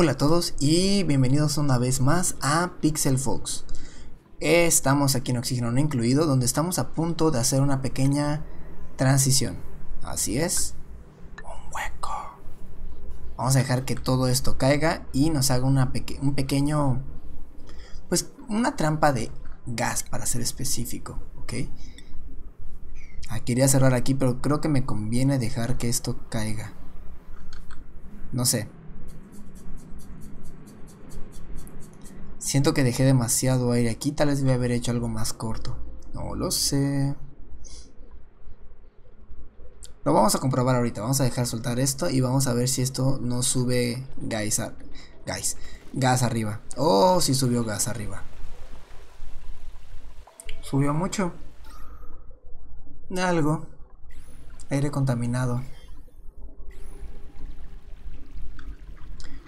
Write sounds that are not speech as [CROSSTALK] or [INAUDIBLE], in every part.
Hola a todos y bienvenidos una vez más a Pixel Fox. Estamos aquí en Oxígeno no incluido, donde estamos a punto de hacer una pequeña transición. Así es, un hueco. Vamos a dejar que todo esto caiga y nos haga una un pequeño, pues una trampa de gas para ser específico, ¿ok? Ah, quería cerrar aquí, pero creo que me conviene dejar que esto caiga. No sé, Siento que dejé demasiado aire aquí, tal vez debe haber hecho algo más corto. No lo sé. Lo vamos a comprobar ahorita, vamos a dejar soltar esto y vamos a ver si esto no sube gas, gas, gas arriba. Oh, si subió gas arriba. Subió mucho. Algo. Aire contaminado.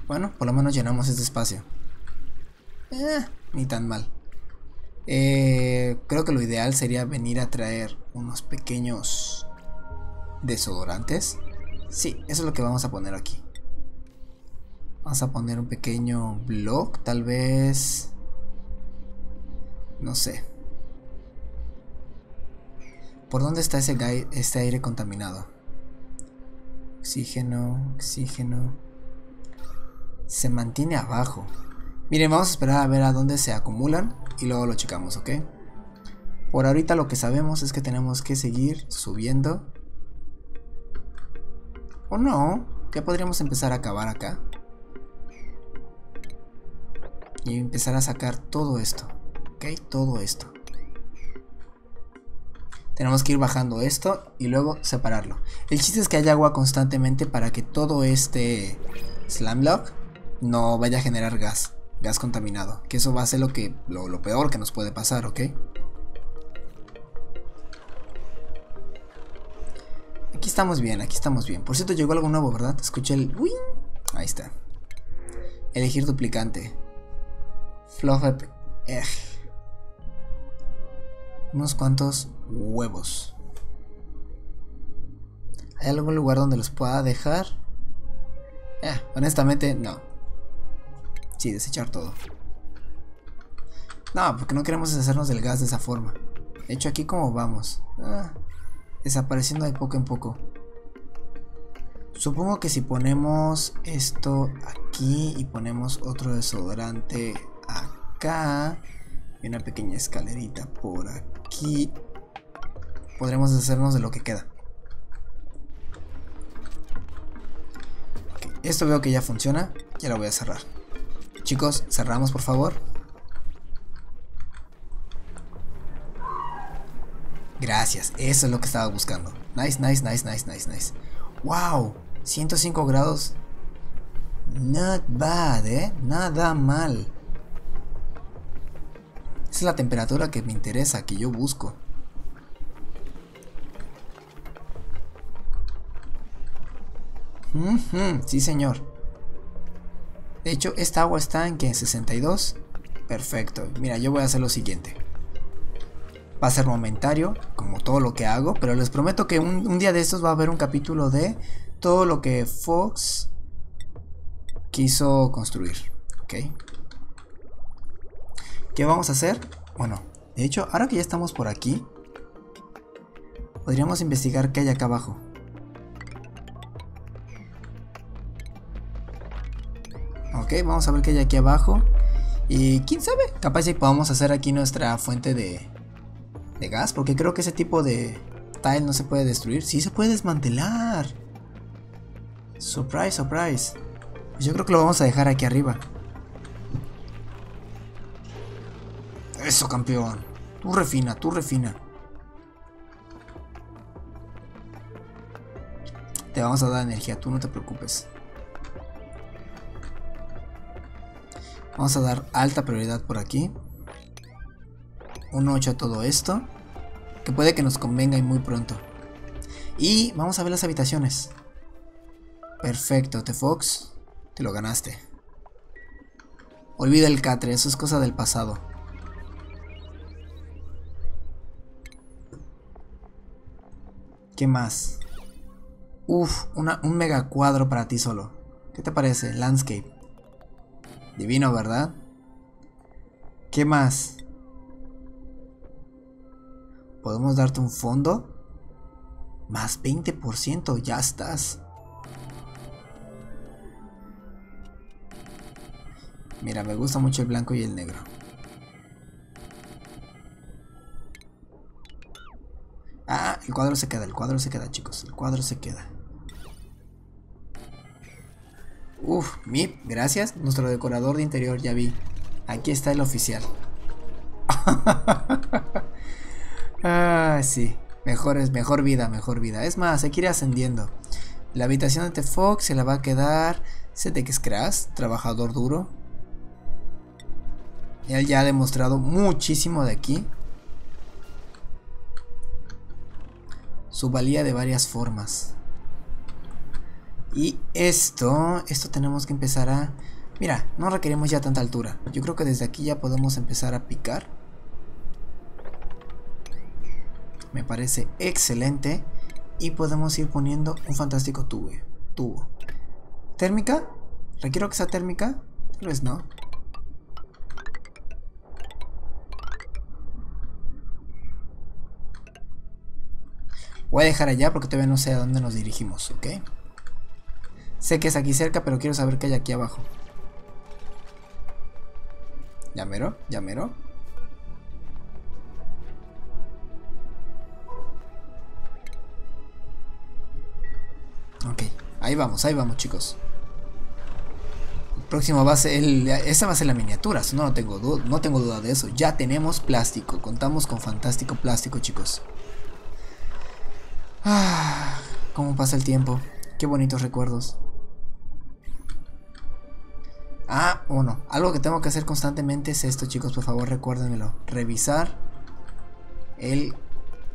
Bueno, por lo menos llenamos este espacio. Eh, ni tan mal. Eh, creo que lo ideal sería venir a traer unos pequeños desodorantes. Sí, eso es lo que vamos a poner aquí. Vamos a poner un pequeño blog, tal vez. No sé. ¿Por dónde está ese este aire contaminado? Oxígeno, oxígeno. Se mantiene abajo. Miren, vamos a esperar a ver a dónde se acumulan y luego lo checamos, ¿ok? Por ahorita lo que sabemos es que tenemos que seguir subiendo. ¿O no? Que podríamos empezar a acabar acá. Y empezar a sacar todo esto. ¿Ok? Todo esto. Tenemos que ir bajando esto y luego separarlo. El chiste es que haya agua constantemente para que todo este slamlock no vaya a generar gas gas contaminado. Que eso va a ser lo, que, lo, peor que nos puede pasar, ¿ok? Aquí estamos bien, aquí estamos bien. Por cierto, llegó algo nuevo, ¿verdad? Escuché el... Ahí está. Elegir duplicante. Fluffep. Unos cuantos huevos. ¿Hay algún lugar donde los pueda dejar? Eh, honestamente, no. Sí, desechar todo. No, porque no queremos deshacernos del gas de esa forma. De hecho, aquí como vamos. Ah, desapareciendo de poco en poco. Supongo que si ponemos esto aquí y ponemos otro desodorante acá y una pequeña escalerita por aquí, podremos deshacernos de lo que queda. esto veo que ya funciona, ya lo voy a cerrar. Chicos, cerramos por favor. Gracias, eso es lo que estaba buscando. Nice, nice, nice, nice, nice, nice. Wow, 105 grados. Not bad, eh. Nada mal. Esa es la temperatura que me interesa, que yo busco. sí, señor. De hecho, esta agua está en que en 62. Perfecto. Mira, yo voy a hacer lo siguiente. Va a ser momentario, como todo lo que hago, pero les prometo que un, día de estos va a haber un capítulo de todo lo que Fox quiso construir. ¿Ok? ¿Qué vamos a hacer? Bueno, de hecho, ahora que ya estamos por aquí, podríamos investigar qué hay acá abajo. Ok, vamos a ver qué hay aquí abajo. Y quién sabe, capaz si podamos hacer aquí nuestra fuente de, de gas. Porque creo que ese tipo de tile no se puede destruir. Sí se puede desmantelar. Surprise, surprise. Pues yo creo que lo vamos a dejar aquí arriba. Eso, campeón. Tú refina, tú refina. Te vamos a dar energía, tú no te preocupes. Vamos a dar alta prioridad por aquí. Un 8 a todo esto. Que puede que nos convenga y muy pronto. Y vamos a ver las habitaciones. Perfecto, T-Fox. Te lo ganaste. Olvida el catre, eso es cosa del pasado. ¿Qué más? Uf, un mega cuadro para ti solo. ¿Qué te parece? Landscape. Divino, ¿verdad? ¿Qué más? ¿Podemos darte un fondo? Más 20%, ya estás. Mira, me gusta mucho el blanco y el negro. Ah, el cuadro se queda, el cuadro se queda, chicos. El cuadro se queda. Uf, Mip, gracias. Nuestro decorador de interior, ya vi. Aquí está el oficial. [LAUGHS] ah, sí. Mejor, es, mejor vida, mejor vida. Es más, hay que ir ascendiendo. La habitación de The Fox se la va a quedar CTX Crash, trabajador duro. Él ya ha demostrado muchísimo de aquí. Su valía de varias formas. Y esto, esto tenemos que empezar a... Mira, no requerimos ya tanta altura. Yo creo que desde aquí ya podemos empezar a picar. Me parece excelente. Y podemos ir poniendo un fantástico tubo. tubo. ¿Térmica? ¿Requiero que sea térmica? Tal vez no. Voy a dejar allá porque todavía no sé a dónde nos dirigimos, ¿ok? Sé que es aquí cerca, pero quiero saber qué hay aquí abajo. ¿Llamero? ¿Llamero? Ok, ahí vamos, ahí vamos chicos. El próximo va a ser el, esa va a ser la miniatura, no tengo, no tengo duda de eso. Ya tenemos plástico, contamos con fantástico plástico chicos. Ah, cómo pasa el tiempo. Qué bonitos recuerdos. Ah, bueno, algo que tengo que hacer constantemente es esto, chicos, por favor recuérdenmelo. Revisar el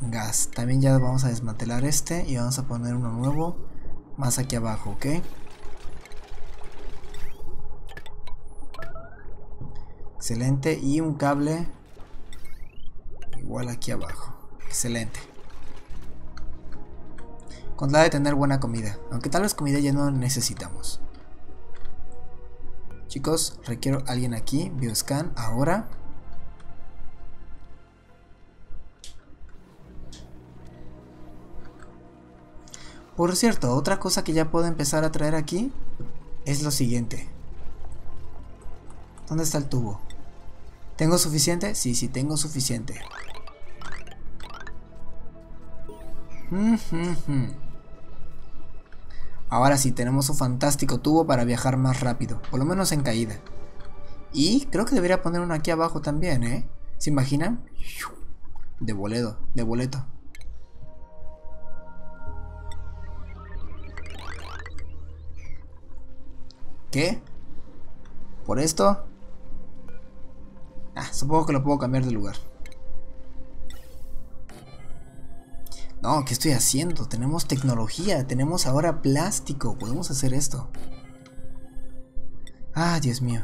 gas. También ya vamos a desmantelar este y vamos a poner uno nuevo más aquí abajo, ¿ok? Excelente. Y un cable igual aquí abajo. Excelente. Con la de tener buena comida. Aunque tal vez comida ya no necesitamos. Chicos, requiero alguien aquí. Bioscan, ahora. Por cierto, otra cosa que ya puedo empezar a traer aquí es lo siguiente. ¿Dónde está el tubo? ¿Tengo suficiente? Sí, sí, tengo suficiente. Ahora sí, tenemos un fantástico tubo para viajar más rápido, por lo menos en caída. Y creo que debería poner uno aquí abajo también, ¿eh? ¿Se imaginan? De boleto, de boleto. ¿Qué? ¿Por esto? Ah, supongo que lo puedo cambiar de lugar. No, ¿qué estoy haciendo? Tenemos tecnología, tenemos ahora plástico, podemos hacer esto. Ah, Dios mío.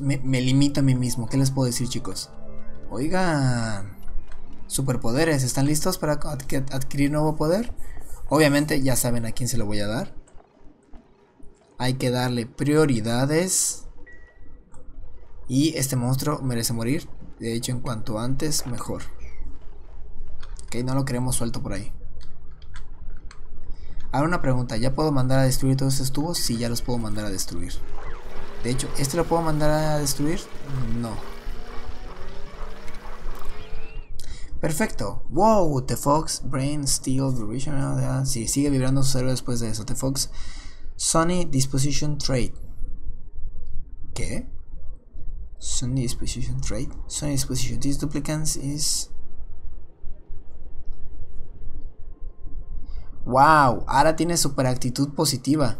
Me, limito a mí mismo, ¿qué les puedo decir chicos? Oigan, superpoderes, ¿están listos para adquirir nuevo poder? Obviamente ya saben a quién se lo voy a dar. Hay que darle prioridades. Y este monstruo merece morir. De hecho, en cuanto antes, mejor no lo queremos suelto por ahí. Ahora una pregunta, ¿ya puedo mandar a destruir todos estos tubos? Sí, ya los puedo mandar a destruir. De hecho, ¿este lo puedo mandar a destruir? No. Perfecto. Wow, The Fox, Brain, Steel, Vibration. Sí, sigue vibrando su cerebro después de eso. The Fox, Sony Disposition Trade. ¿Qué? Sony Disposition Trade. Sony Disposition. This duplicants is Wow, ahora tiene super actitud positiva.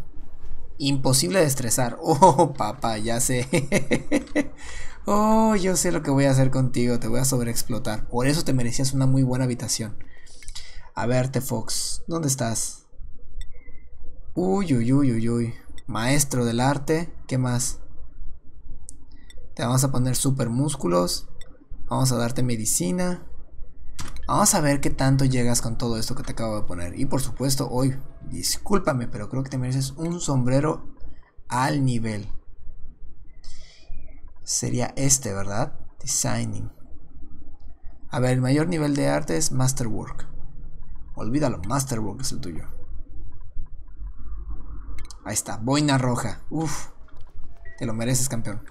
Imposible de estresar. [LAUGHS] Oh, papá, ya sé. [LAUGHS] oh, yo sé lo que voy a hacer contigo. Te voy a sobreexplotar. Por eso te merecías una muy buena habitación. A verte, Fox. ¿Dónde estás? Uy, uy, uy, uy, uy. Maestro del arte. ¿Qué más? Te vamos a poner super músculos. Vamos a darte medicina. Vamos a ver qué tanto llegas con todo esto que te acabo de poner. Y por supuesto, hoy, discúlpame, pero creo que te mereces un sombrero al nivel. sería este, ¿verdad? Designing. A ver, el mayor nivel de arte es Masterwork. Olvídalo, Masterwork es el tuyo. Ahí está, boina roja. Uf, te lo mereces, campeón.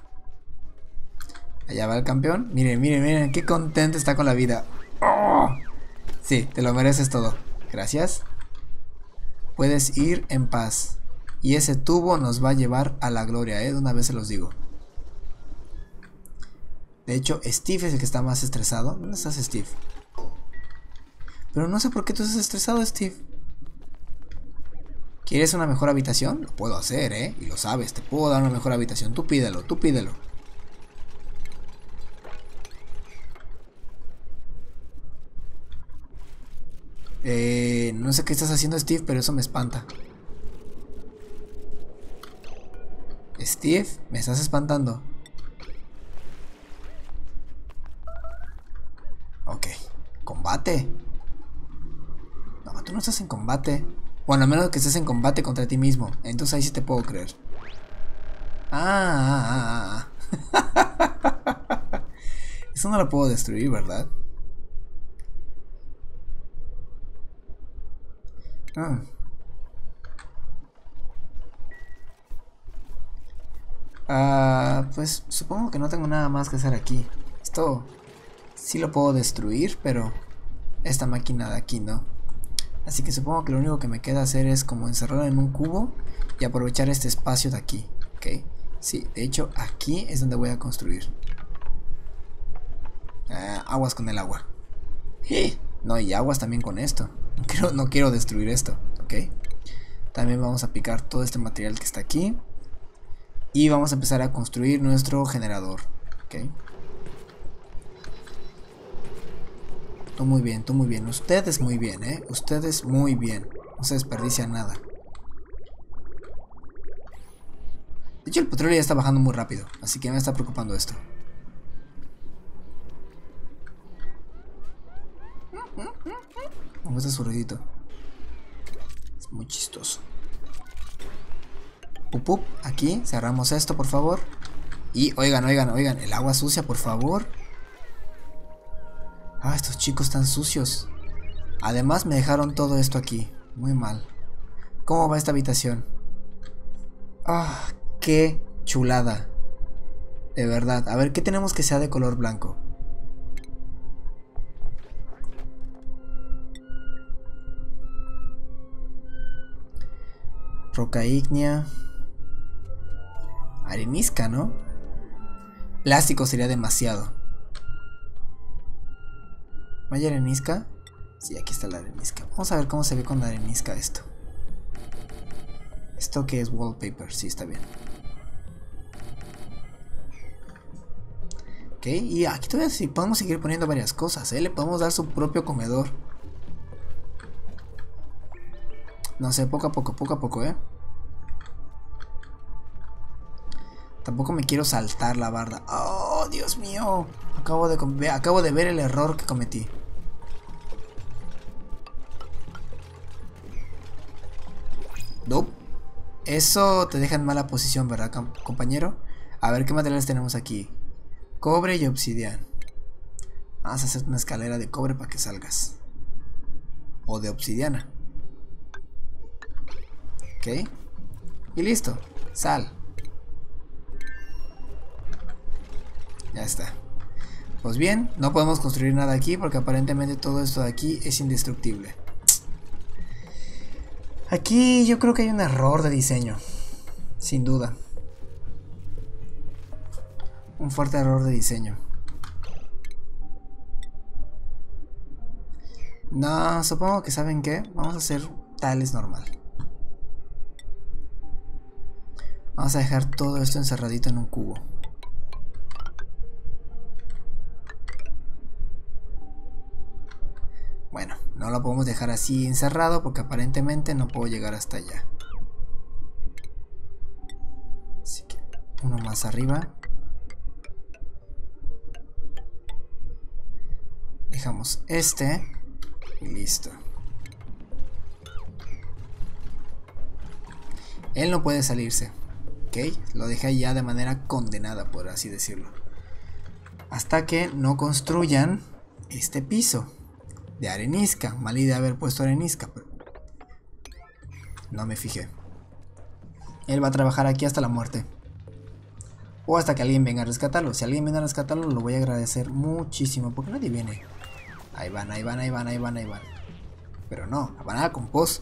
Allá va el campeón. Miren, miren, miren, qué contento está con la vida. Sí, te lo mereces todo. Gracias. Puedes ir en paz. Y ese tubo nos va a llevar a la gloria, ¿eh? De una vez se los digo. De hecho, Steve es el que está más estresado. ¿Dónde estás, Steve? Pero no sé por qué tú estás estresado, Steve. ¿Quieres una mejor habitación? Lo puedo hacer, ¿eh? Y lo sabes, te puedo dar una mejor habitación. Tú pídelo, tú pídelo. Eh, no sé qué estás haciendo, Steve, pero eso me espanta. Steve, me estás espantando. Ok. Combate. No, tú no estás en combate. Bueno, a menos que estés en combate contra ti mismo. Entonces ahí sí te puedo creer. Ah, ah, ah, ah. [LAUGHS] Eso no lo puedo destruir, ¿verdad? Ah. ah. pues supongo que no tengo nada más que hacer aquí. Esto sí lo puedo destruir, pero esta máquina de aquí no. Así que supongo que lo único que me queda hacer es como encerrarlo en un cubo y aprovechar este espacio de aquí. ¿Ok? Sí, de hecho aquí es donde voy a construir. Ah, aguas con el agua. No, y aguas también con esto. No quiero, no quiero destruir esto, ¿ok? También vamos a picar todo este material que está aquí. Y vamos a empezar a construir nuestro generador, ¿ok? Tú muy bien, tú muy bien. Ustedes muy bien, ¿eh? Ustedes muy bien. No se desperdicia nada. De hecho, el petróleo ya está bajando muy rápido. Así que me está preocupando esto. Me gusta su ruidito. Es muy chistoso. Pup, aquí, cerramos esto, por favor. Y oigan, oigan, oigan, el agua sucia, por favor. Ah, estos chicos están sucios. Además me dejaron todo esto aquí. Muy mal. ¿Cómo va esta habitación? Ah, qué chulada. De verdad. A ver, ¿qué tenemos que sea de color blanco? Roca ígnea. Arenisca, ¿no? Plástico sería demasiado. ¿No hay arenisca? Sí, aquí está la arenisca. Vamos a ver cómo se ve con la arenisca esto. ¿Esto que es wallpaper? Sí, está bien. Ok, y aquí todavía sí podemos seguir poniendo varias cosas, ¿eh? Le podemos dar su propio comedor. No sé, poco a poco, poco a poco, ¿eh? Tampoco me quiero saltar la barda. ¡Oh, Dios mío! Acabo de, acabo de ver el error que cometí. Nope. Eso te deja en mala posición, ¿verdad, compañero? A ver qué materiales tenemos aquí. Cobre y obsidiana. Vamos a hacer una escalera de cobre para que salgas. O de obsidiana. Y listo. Sal. Ya está. Pues bien, no podemos construir nada aquí porque aparentemente todo esto de aquí es indestructible. Aquí yo creo que hay un error de diseño. Sin duda. Un fuerte error de diseño. No, supongo que saben qué. Vamos a hacer tales normal. Vamos a dejar todo esto encerradito en un cubo. Bueno, no lo podemos dejar así encerrado porque aparentemente no puedo llegar hasta allá. Así que uno más arriba. Dejamos este y listo. Él no puede salirse. Ok, lo dejé ya de manera condenada, por así decirlo. Hasta que no construyan este piso de arenisca. Mal idea haber puesto arenisca, no me fijé. Él va a trabajar aquí hasta la muerte. O hasta que alguien venga a rescatarlo. Si alguien viene a rescatarlo, lo voy a agradecer muchísimo. Porque nadie viene. Ahí van, ahí van, ahí van, ahí van, ahí van. Pero no, van a compost.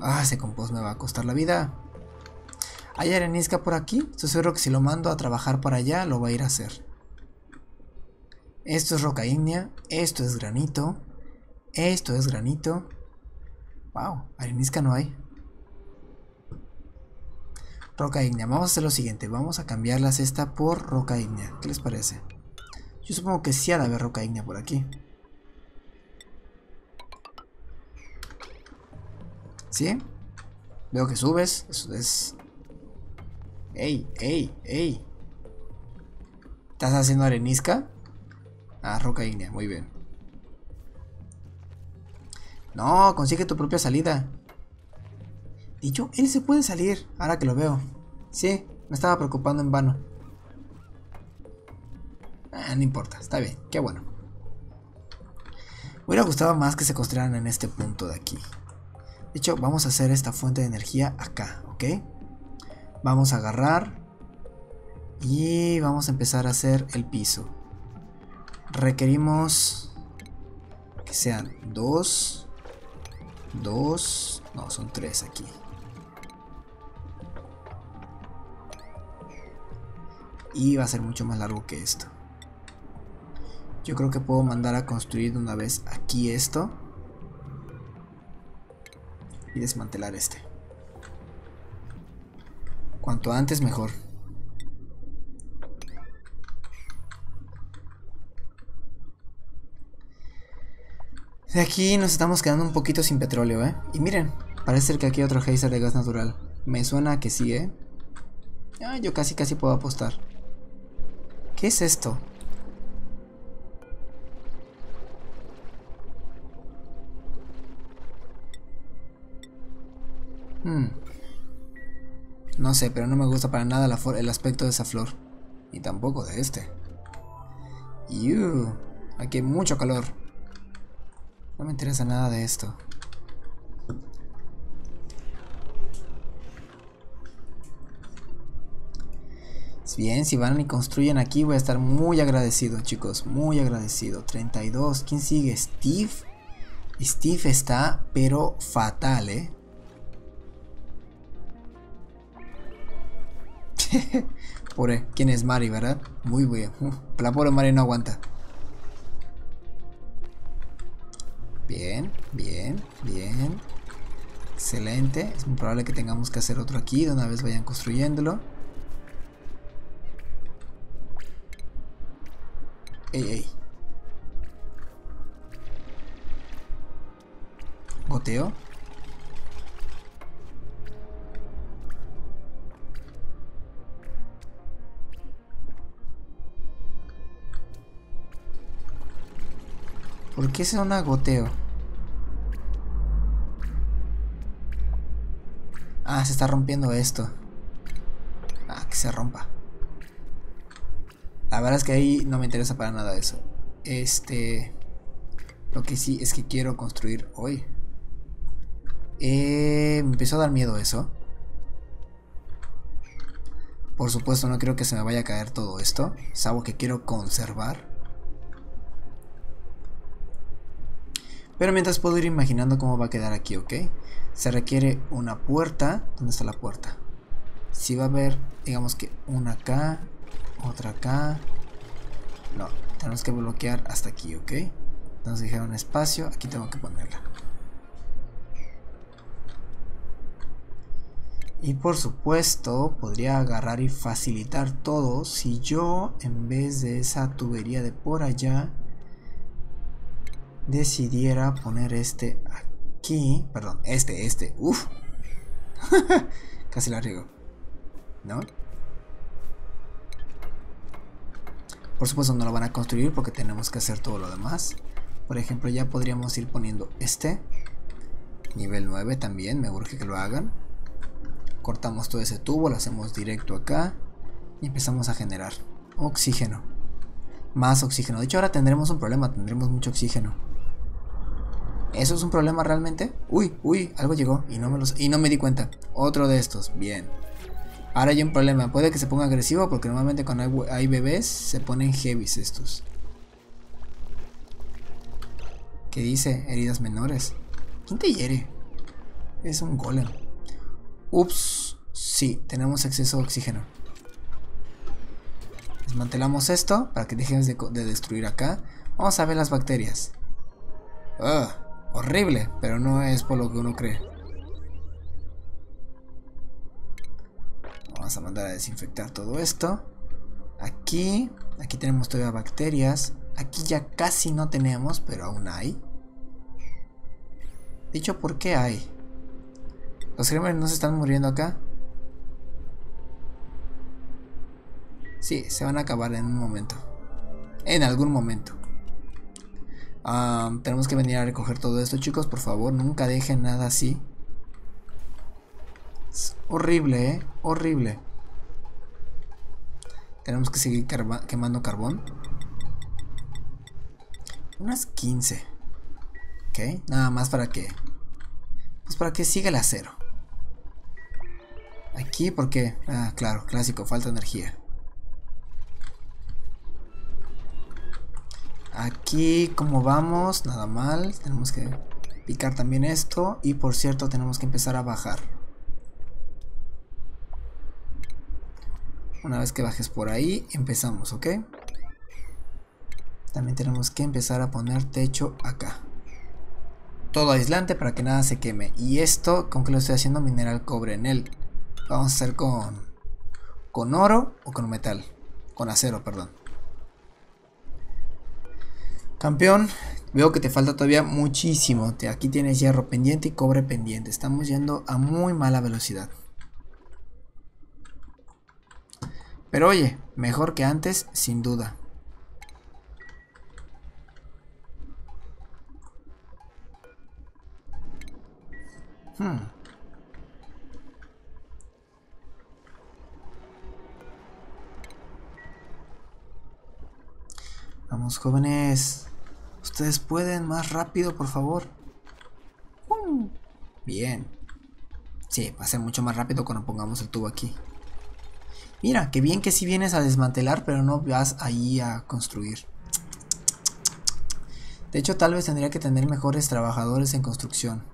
Ah, ese compost me va a costar la vida. ¿Hay arenisca por aquí? Seguro que si lo mando a trabajar para allá, lo va a ir a hacer. Esto es roca ígnea. Esto es granito. Esto es granito. Wow, arenisca no hay. Roca ígnea. Vamos a hacer lo siguiente. Vamos a cambiarlas esta por roca ígnea. ¿Qué les parece? Yo supongo que sí ha de haber roca ígnea por aquí. ¿Sí? Veo que subes. Eso es... ¡Ey! ¡Ey! ¡Ey! ¿Estás haciendo arenisca? Ah, roca ígnea. Muy bien. No, consigue tu propia salida. Dicho, él se puede salir, ahora que lo veo. Sí, me estaba preocupando en vano. Ah, no importa, está bien, qué bueno. Me hubiera gustado más que se construyeran en este punto de aquí. De hecho, vamos a hacer esta fuente de energía acá, ¿ok? Vamos a agarrar y vamos a empezar a hacer el piso. Requerimos que sean dos, dos, no, son tres aquí. Y va a ser mucho más largo que esto. Yo creo que puedo mandar a construir de una vez aquí esto. Y desmantelar este. Cuanto antes mejor. De aquí nos estamos quedando un poquito sin petróleo, ¿eh? Y miren, parece que aquí hay otro geyser de gas natural. Me suena que sí, ¿eh? Ah, yo casi casi puedo apostar. ¿Qué es esto? Hmm. No sé, pero no me gusta para nada el aspecto de esa flor. Y tampoco de este. aquí hay mucho calor. No me interesa nada de esto. Bien, si van y construyen aquí voy a estar muy agradecido, chicos. Muy agradecido. 32. ¿Quién sigue? Steve. Steve está, pero fatal, ¿eh? [LAUGHS] Pobre, ¿quién es Mari, verdad? Muy bien. la pobre Mari no aguanta. Bien, bien, bien. Excelente. Es muy probable que tengamos que hacer otro aquí de una vez vayan construyéndolo. Ey, ey. Goteo. ¿Por qué suena goteo? Ah, se está rompiendo esto. Ah, que se rompa. La verdad es que ahí no me interesa para nada eso. Este... Lo que sí es que quiero construir hoy. Eh, me empezó a dar miedo eso. Por supuesto no quiero que se me vaya a caer todo esto. Es algo que quiero conservar. Pero mientras puedo ir imaginando cómo va a quedar aquí, ¿ok? Se requiere una puerta. ¿Dónde está la puerta? Si va a haber, digamos que una acá, otra acá. No, tenemos que bloquear hasta aquí, ¿ok? Entonces dijeron espacio, aquí tengo que ponerla. Y por supuesto, podría agarrar y facilitar todo si yo, en vez de esa tubería de por allá, decidiera poner este aquí. Perdón, este, este. Uf. [LAUGHS] Casi la riego. ¿No? Por supuesto no lo van a construir porque tenemos que hacer todo lo demás. Por ejemplo, ya podríamos ir poniendo este. Nivel 9 también, me urge que lo hagan. Cortamos todo ese tubo, lo hacemos directo acá. Y empezamos a generar oxígeno. Más oxígeno. De hecho ahora tendremos un problema, tendremos mucho oxígeno. ¿Eso es un problema realmente? Uy, uy, algo llegó y no me, los, y no me di cuenta. Otro de estos, bien. Ahora hay un problema, puede que se ponga agresivo porque normalmente cuando hay, bebés se ponen heavies estos. ¿Qué dice? Heridas menores. ¿Quién te hiere? Es un golem. Ups, sí, tenemos exceso de oxígeno. Desmantelamos esto para que dejes de, destruir acá. Vamos a ver las bacterias. Horrible, pero no es por lo que uno cree. Vamos a mandar a desinfectar todo esto. Aquí, aquí tenemos todavía bacterias. Aquí ya casi no tenemos, pero aún hay. Dicho, ¿por qué hay? ¿Los gérmenes no se están muriendo acá? Sí, se van a acabar en un momento. En algún momento. Tenemos que venir a recoger todo esto, chicos. Por favor, nunca dejen nada así horrible, ¿eh? Horrible. Tenemos que seguir quemando carbón. Unas 15. Ok, nada más para que... Pues para que siga el acero. Aquí, porque... Ah, claro, clásico, falta energía. Aquí, como vamos, nada mal. Tenemos que picar también esto. Y por cierto, tenemos que empezar a bajar. Una vez que bajes por ahí, empezamos, ¿ok? También tenemos que empezar a poner techo acá. Todo aislante para que nada se queme. Y esto, ¿con qué lo estoy haciendo? Mineral cobre en él. Vamos a hacer con, con oro o con metal. Con acero, perdón. Campeón, veo que te falta todavía muchísimo. Aquí tienes hierro pendiente y cobre pendiente. Estamos yendo a muy mala velocidad. Pero oye, mejor que antes, sin duda. Hmm. Vamos, jóvenes. Ustedes pueden más rápido, por favor. Bien. Sí, va a ser mucho más rápido cuando pongamos el tubo aquí. Mira, qué bien que si vienes a desmantelar, pero no vas ahí a construir. De hecho, tal vez tendría que tener mejores trabajadores en construcción.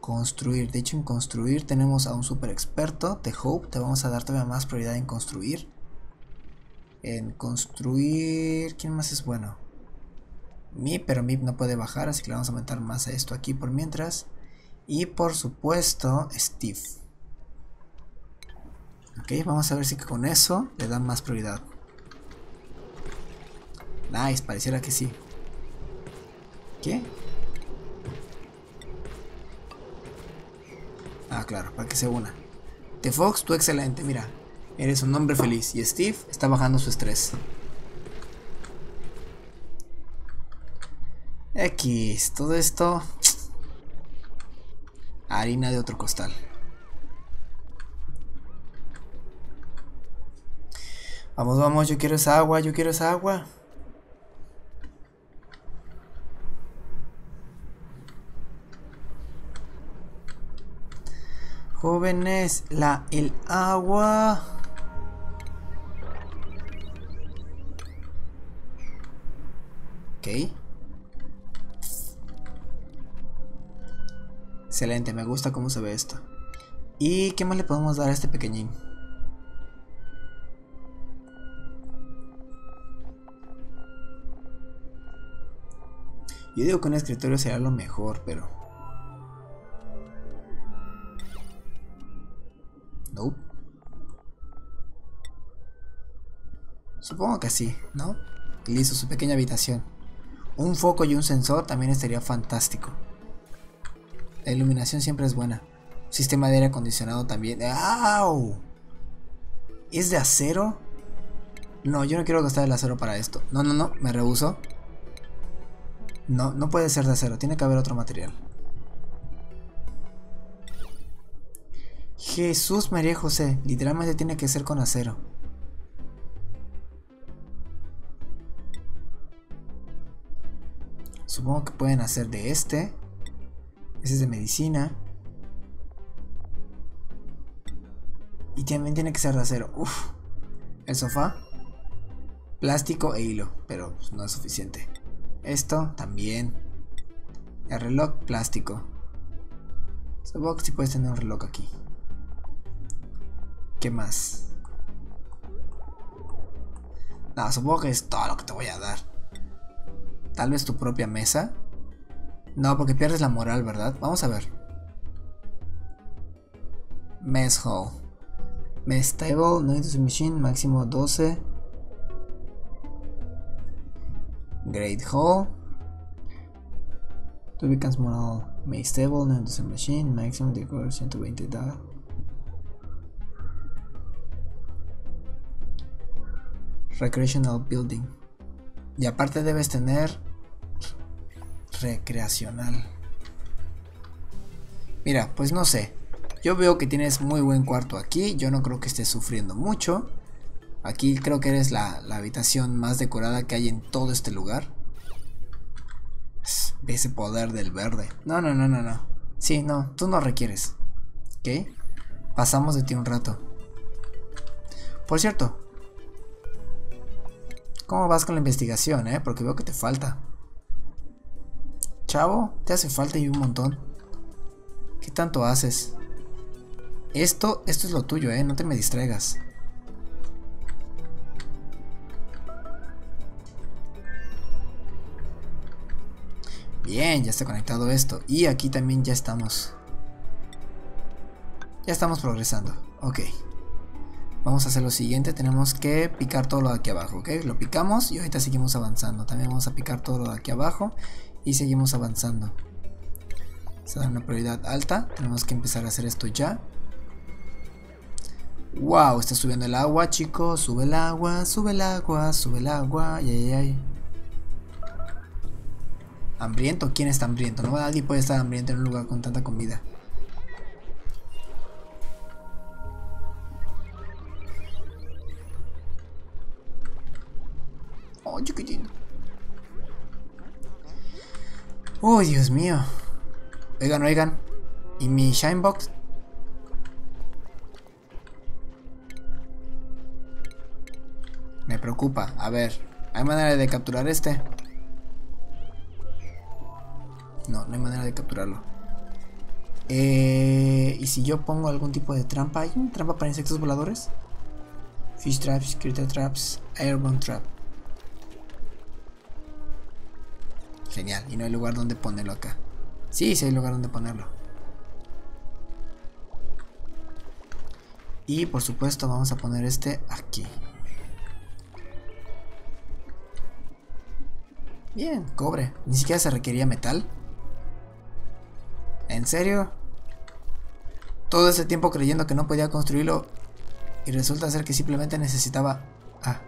Construir. De hecho, en construir tenemos a un super experto, The Hope. Te vamos a dar todavía más prioridad en construir. En construir... ¿Quién más es bueno? Mip, pero Mip no puede bajar, así que le vamos a aumentar más a esto aquí por mientras. Y por supuesto, Steve. Ok, vamos a ver si con eso le dan más prioridad. Nice, pareciera que sí. ¿Qué? Ah, claro, para que se una. The Fox, tú excelente, mira. Eres un hombre feliz. Y Steve está bajando su estrés. X, todo esto. Harina de otro costal. Vamos, vamos, yo quiero esa agua, yo quiero esa agua. Jóvenes, la el agua. Ok. Excelente, me gusta cómo se ve esto. ¿Y qué más le podemos dar a este pequeñín? Yo digo que un escritorio será lo mejor, pero... No. Supongo que sí, ¿no? listo, su pequeña habitación. Un foco y un sensor también estaría fantástico. La iluminación siempre es buena. Sistema de aire acondicionado también. ¡Au! ¿Es de acero? No, yo no quiero gastar el acero para esto. No, no, no, me rehuso. No, no puede ser de acero, tiene que haber otro material. Jesús María José, literalmente tiene que ser con acero. Supongo que pueden hacer de este. Ese es de medicina. Y también tiene que ser de acero. Uf. El sofá. Plástico e hilo. Pero pues, no es suficiente. Esto también. El reloj plástico. Supongo que sí puedes tener un reloj aquí. ¿Qué más? No, supongo que es todo lo que te voy a dar. Tal vez tu propia mesa. No, porque pierdes la moral, ¿verdad? Vamos a ver. Mess Hall. Mess Table, no Machine, máximo 12. Great Hall. To become small. Mess Table, no Machine, máximo de 120 da. Recreational Building. Y aparte debes tener recreacional. Mira, pues no sé. Yo veo que tienes muy buen cuarto aquí. Yo no creo que estés sufriendo mucho. Aquí creo que eres la, habitación más decorada que hay en todo este lugar. Ese poder del verde. No, no, no, no, no. Sí, no, tú no requieres. ¿Ok? Pasamos de ti un rato. Por cierto. ¿Cómo vas con la investigación, eh? Porque veo que te falta. Chavo, te hace falta y un montón. ¿Qué tanto haces? Esto, esto es lo tuyo, eh, no te me distraigas. Bien, ya está conectado esto. Y aquí también ya estamos. Ya estamos progresando. Ok. Vamos a hacer lo siguiente. Tenemos que picar todo lo de aquí abajo. Ok. Lo picamos y ahorita seguimos avanzando. También vamos a picar todo lo de aquí abajo y seguimos avanzando. Se da una prioridad alta, tenemos que empezar a hacer esto ya. Wow, está subiendo el agua, chicos. Sube el agua, sube el agua, sube el agua. Ay, ay, ay. ¿Hambriento? ¿Quién está hambriento? No nadie puede estar hambriento en un lugar con tanta comida. Oh, Dios mío. Oigan, oigan. ¿Y mi Shinebox? Me preocupa. A ver, ¿hay manera de capturar este? No, no hay manera de capturarlo. Eh, ¿Y si yo pongo algún tipo de trampa? ¿Hay una trampa para insectos voladores? Fish traps, critter traps, airborne trap. Genial. Y no hay lugar donde ponerlo acá. Sí, sí hay lugar donde ponerlo. Y por supuesto vamos a poner este aquí. Bien, cobre. Ni siquiera se requería metal. ¿En serio? Todo ese tiempo creyendo que no podía construirlo y resulta ser que simplemente necesitaba... Ah.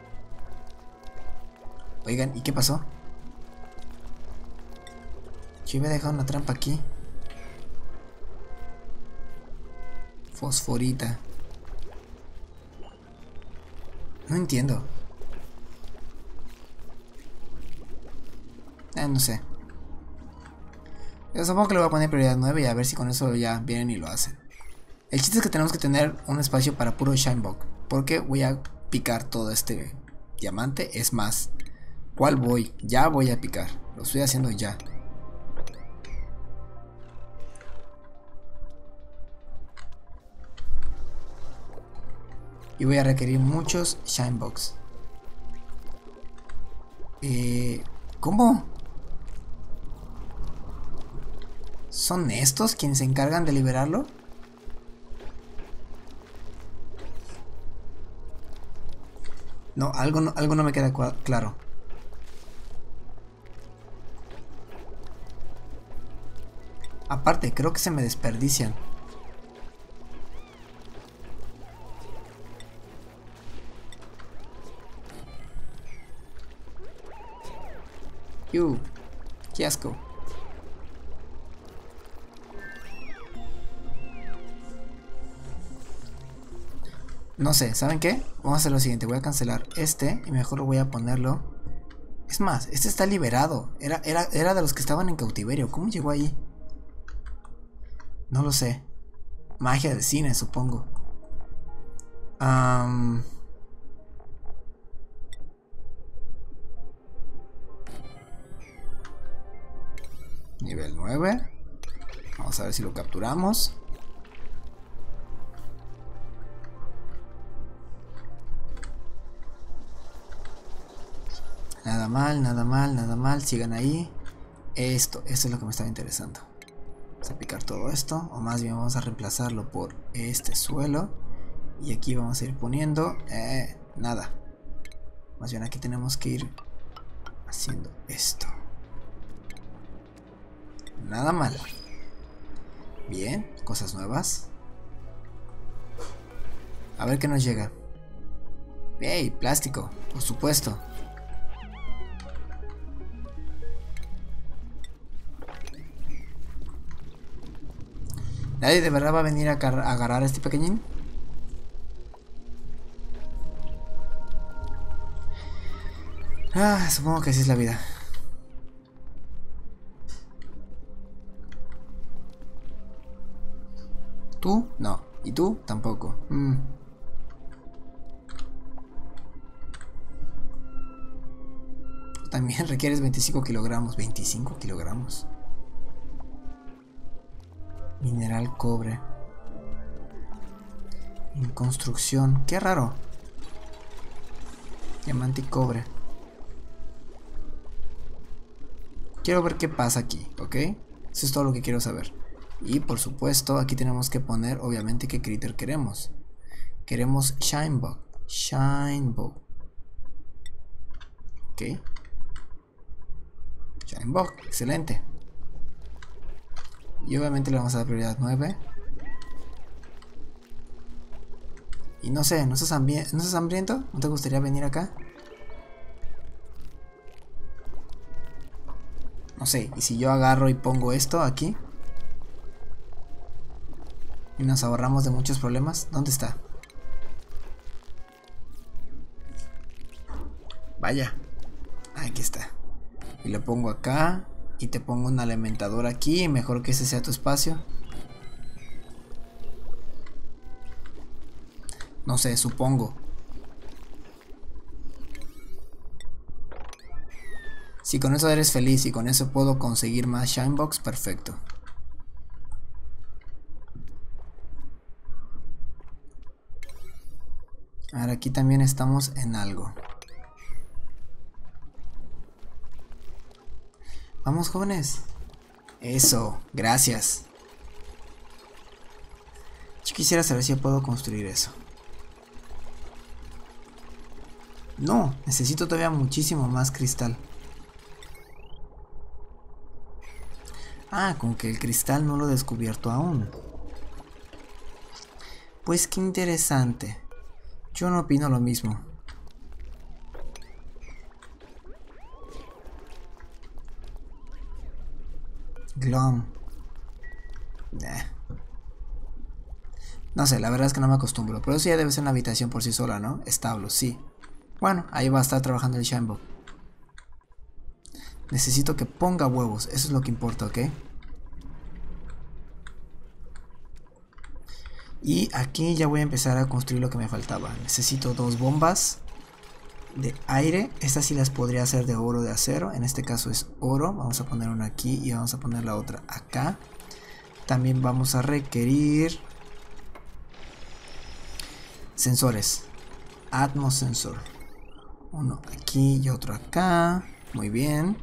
Oigan, ¿y qué pasó? Yo iba a dejar una trampa aquí. Fosforita. No entiendo. Eh, no sé. Yo supongo que le voy a poner prioridad 9 y a ver si con eso ya vienen y lo hacen. El chiste es que tenemos que tener un espacio para puro Shinebug. Porque voy a picar todo este diamante. Es más, ¿cuál voy? Ya voy a picar. Lo estoy haciendo ya. Y voy a requerir muchos Shinebox. Eh, ¿Cómo? ¿Son estos quienes se encargan de liberarlo? No, algo no, algo no me queda claro. Aparte, creo que se me desperdician. ¡Qué asco! No sé, ¿saben qué? Vamos a hacer lo siguiente. Voy a cancelar este y mejor voy a ponerlo. Es más, este está liberado. Era, era, era de los que estaban en cautiverio. ¿Cómo llegó ahí? No lo sé. Magia de cine, supongo. Nivel 9. Vamos a ver si lo capturamos. Nada mal, nada mal, nada mal. Sigan ahí. Esto, esto es lo que me estaba interesando. Vamos a picar todo esto. O más bien vamos a reemplazarlo por este suelo. Y aquí vamos a ir poniendo... Eh, nada. Más bien aquí tenemos que ir haciendo esto. Nada mal. Bien, cosas nuevas. A ver qué nos llega. ¡Ey! Plástico, por supuesto. ¿Nadie de verdad va a venir a, agarrar a este pequeñín? Ah, supongo que así es la vida. ¿Y tú? Tampoco. Mm. También [LAUGHS] requieres 25 kilogramos. 25 kilogramos. Mineral cobre. En construcción. Qué raro. Diamante y cobre. Quiero ver qué pasa aquí, ¿ok? Eso es todo lo que quiero saber. Y por supuesto, aquí tenemos que poner, obviamente, qué critter queremos. Queremos Shinebug. Shinebug. Ok. Shinebug, excelente. Y obviamente le vamos a dar prioridad 9. Y no sé, ¿no estás, ¿no hambriento? ¿No te gustaría venir acá? No sé, y si yo agarro y pongo esto aquí. Y nos ahorramos de muchos problemas. ¿Dónde está? Vaya. Aquí está. Y lo pongo acá y te pongo un alimentador aquí, mejor que ese sea tu espacio. No sé, supongo. Si con eso eres feliz y con eso puedo conseguir más Shinebox, perfecto. Aquí también estamos en algo. Vamos, jóvenes. Eso, gracias. Yo quisiera saber si puedo construir eso. No, necesito todavía muchísimo más cristal. Ah, con que el cristal no lo he descubierto aún. Pues qué interesante. Yo no opino lo mismo. Glom. No sé, la verdad es que no me acostumbro. Pero eso ya debe ser una habitación por sí sola, ¿no? Establo, sí. Bueno, ahí va a estar trabajando el Shambo. Necesito que ponga huevos. Eso es lo que importa, ¿ok? Y aquí ya voy a empezar a construir lo que me faltaba. Necesito dos bombas de aire. Estas sí las podría hacer de oro de acero. En este caso es oro. Vamos a poner una aquí y vamos a poner la otra acá. También vamos a requerir sensores. Atmos sensor. Uno aquí y otro acá. Muy bien.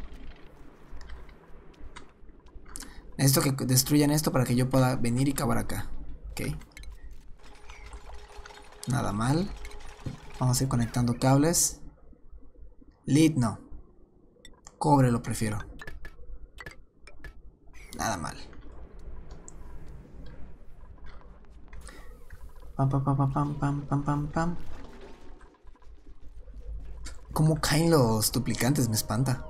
Necesito que destruyan esto para que yo pueda venir y cavar acá. Ok. Nada mal. Vamos a ir conectando cables. Lead no. Cobre lo prefiero. Nada mal. Pam pam pam pam pam pam pam pam. ¿Cómo caen los duplicantes? Me espanta.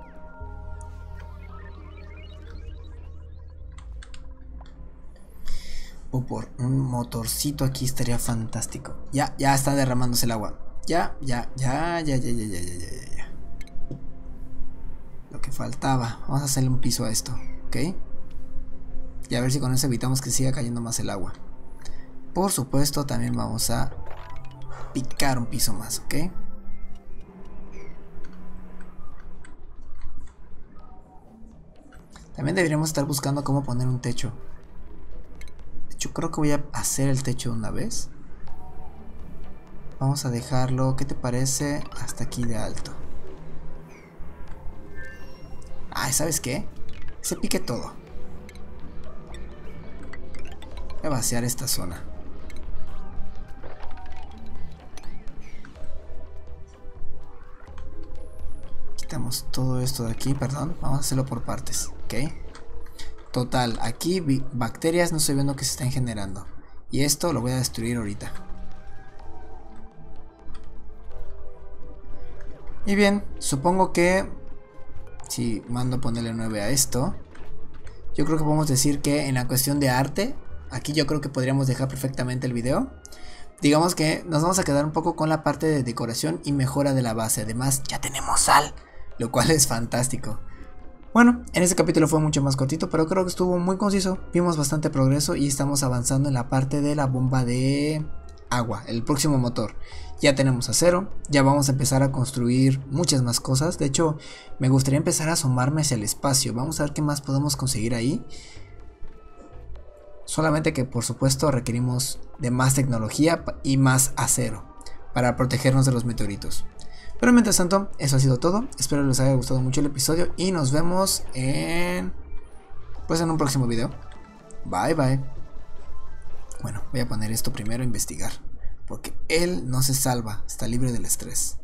O por un motorcito aquí estaría fantástico. Ya, ya está derramándose el agua. Ya, ya, ya, ya, ya, ya, ya, ya, ya, ya. Lo que faltaba. Vamos a hacerle un piso a esto, ¿ok? Y a ver si con eso evitamos que siga cayendo más el agua. Por supuesto, también vamos a picar un piso más, ¿ok? También deberíamos estar buscando cómo poner un techo. Hecho, creo que voy a hacer el techo de una vez. Vamos a dejarlo, ¿qué te parece? Hasta aquí de alto. Ay, ¿sabes qué? Se pique todo. Voy a vaciar esta zona. Quitamos todo esto de aquí, perdón. Vamos a hacerlo por partes, ¿ok? Total, aquí bacterias no estoy viendo que se estén generando. Y esto lo voy a destruir ahorita. Y bien, supongo que si mando a ponerle 9 a esto, yo creo que podemos decir que en la cuestión de arte, aquí yo creo que podríamos dejar perfectamente el video. Digamos que nos vamos a quedar un poco con la parte de decoración y mejora de la base. Además, ya tenemos sal, lo cual es fantástico. Bueno, en este capítulo fue mucho más cortito, pero creo que estuvo muy conciso. Vimos bastante progreso y estamos avanzando en la parte de la bomba de agua, el próximo motor. Ya tenemos acero, ya vamos a empezar a construir muchas más cosas. De hecho, me gustaría empezar a asomarme hacia el espacio. Vamos a ver qué más podemos conseguir ahí. Solamente que por supuesto requerimos de más tecnología y más acero para protegernos de los meteoritos. Pero mientras tanto, eso ha sido todo. Espero les haya gustado mucho el episodio y nos vemos en... Pues en un próximo video. Bye bye. Bueno, voy a poner esto primero a investigar. Porque él no se salva, está libre del estrés.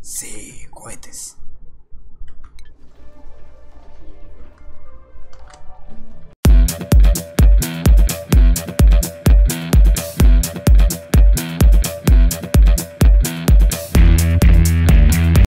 Sí, cohetes.